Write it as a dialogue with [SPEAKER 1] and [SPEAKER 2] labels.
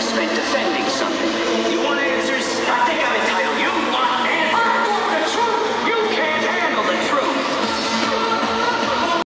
[SPEAKER 1] Street